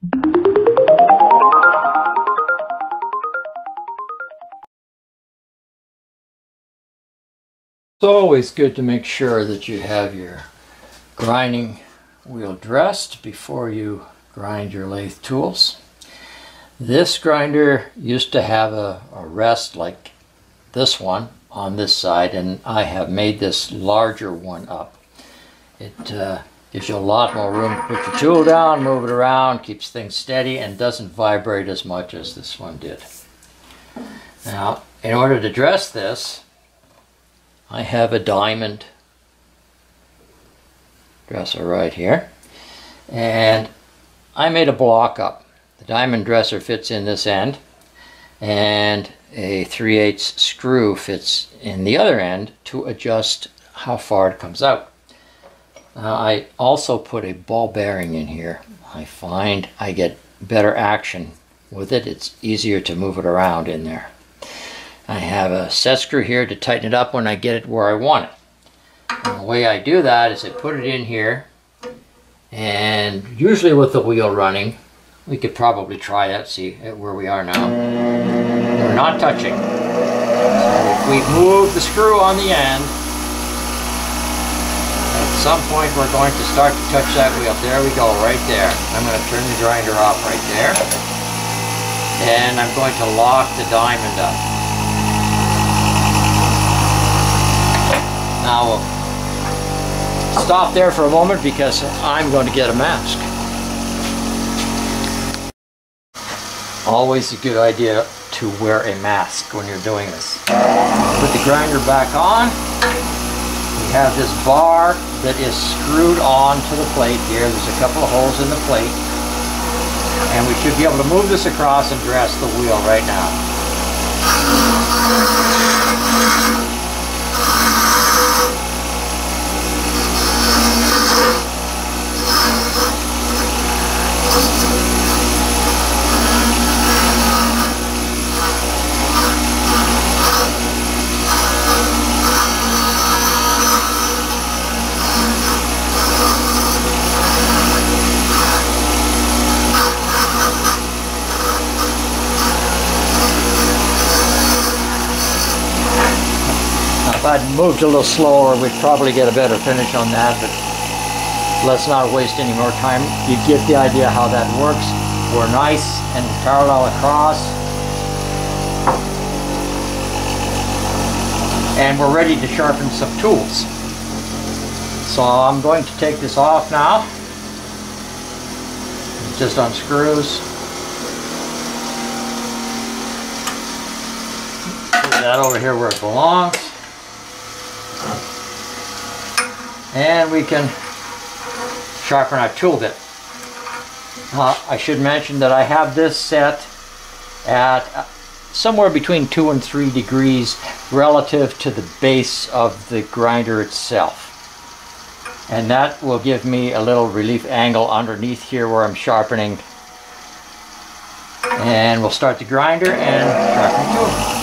It's always good to make sure that you have your grinding wheel dressed before you grind your lathe tools. This grinder used to have a, a rest like this one on this side and I have made this larger one up. It uh, gives you a lot more room to put your tool down, move it around, keeps things steady and doesn't vibrate as much as this one did. Now in order to dress this I have a diamond dresser right here and I made a block up. The diamond dresser fits in this end and a 3 8 screw fits in the other end to adjust how far it comes out. Now I also put a ball bearing in here. I find I get better action with it. It's easier to move it around in there. I have a set screw here to tighten it up when I get it where I want it. And the way I do that is I put it in here and usually with the wheel running, we could probably try that, see where we are now. We're not touching. So if we move the screw on the end, some point we're going to start to touch that wheel. There we go, right there. I'm going to turn the grinder off right there. And I'm going to lock the diamond up. Now we'll stop there for a moment because I'm going to get a mask. Always a good idea to wear a mask when you're doing this. Put the grinder back on. Have this bar that is screwed on to the plate here. There's a couple of holes in the plate. And we should be able to move this across and dress the wheel right now. If I'd moved a little slower, we'd probably get a better finish on that, but let's not waste any more time. You get the idea how that works. We're nice and parallel across. And we're ready to sharpen some tools. So I'm going to take this off now. Just unscrews. Put that over here where it belongs. And we can sharpen our tool bit. Uh, I should mention that I have this set at uh, somewhere between 2 and 3 degrees relative to the base of the grinder itself. And that will give me a little relief angle underneath here where I'm sharpening. And we'll start the grinder and sharpen tool.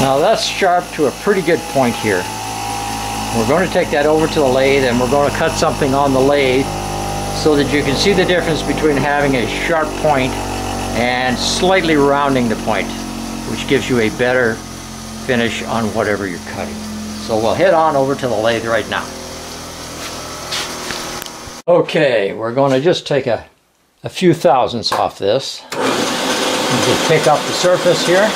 Now that's sharp to a pretty good point here. We're going to take that over to the lathe and we're going to cut something on the lathe so that you can see the difference between having a sharp point and slightly rounding the point, which gives you a better finish on whatever you're cutting. So we'll head on over to the lathe right now. Okay, we're going to just take a, a few thousandths off this. Just pick up the surface here.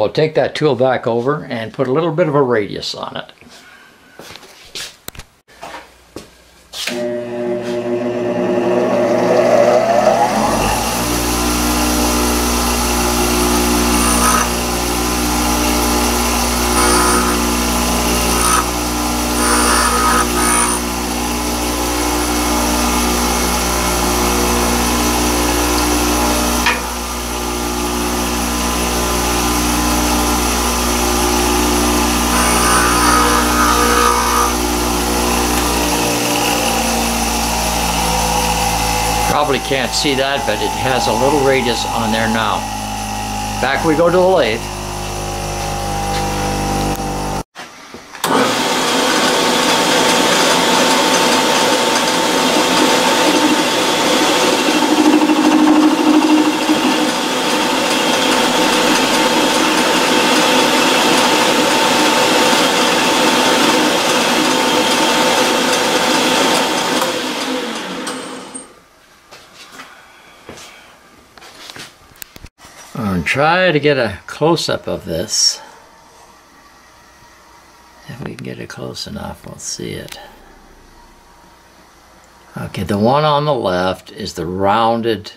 We'll take that tool back over and put a little bit of a radius on it. Probably can't see that, but it has a little radius on there now. Back we go to the lathe. And try to get a close-up of this. If we can get it close enough, we'll see it. Okay, the one on the left is the rounded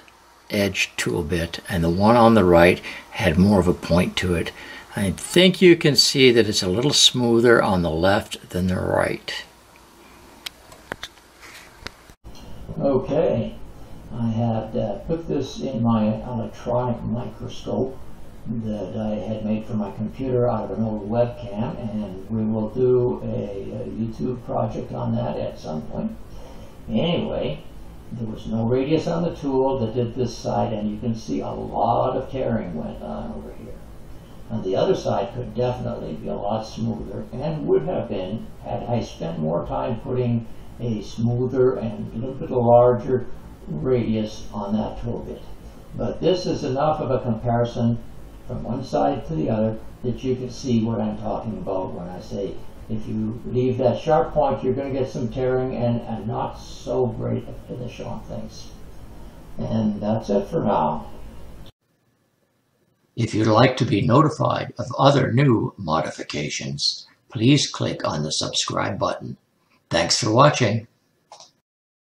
edge tool bit, and the one on the right had more of a point to it. I think you can see that it's a little smoother on the left than the right. Okay, I had uh, put this in my electronic microscope that I had made for my computer out of an old webcam and we will do a, a YouTube project on that at some point. Anyway, there was no radius on the tool that did this side and you can see a lot of tearing went on over here. And the other side could definitely be a lot smoother and would have been had I spent more time putting a smoother and a little bit larger radius on that tool bit. But this is enough of a comparison from one side to the other that you can see what I'm talking about when I say if you leave that sharp point you're going to get some tearing and a not so great a finish on things. And that's it for now. If you'd like to be notified of other new modifications, please click on the subscribe button. Thanks for watching.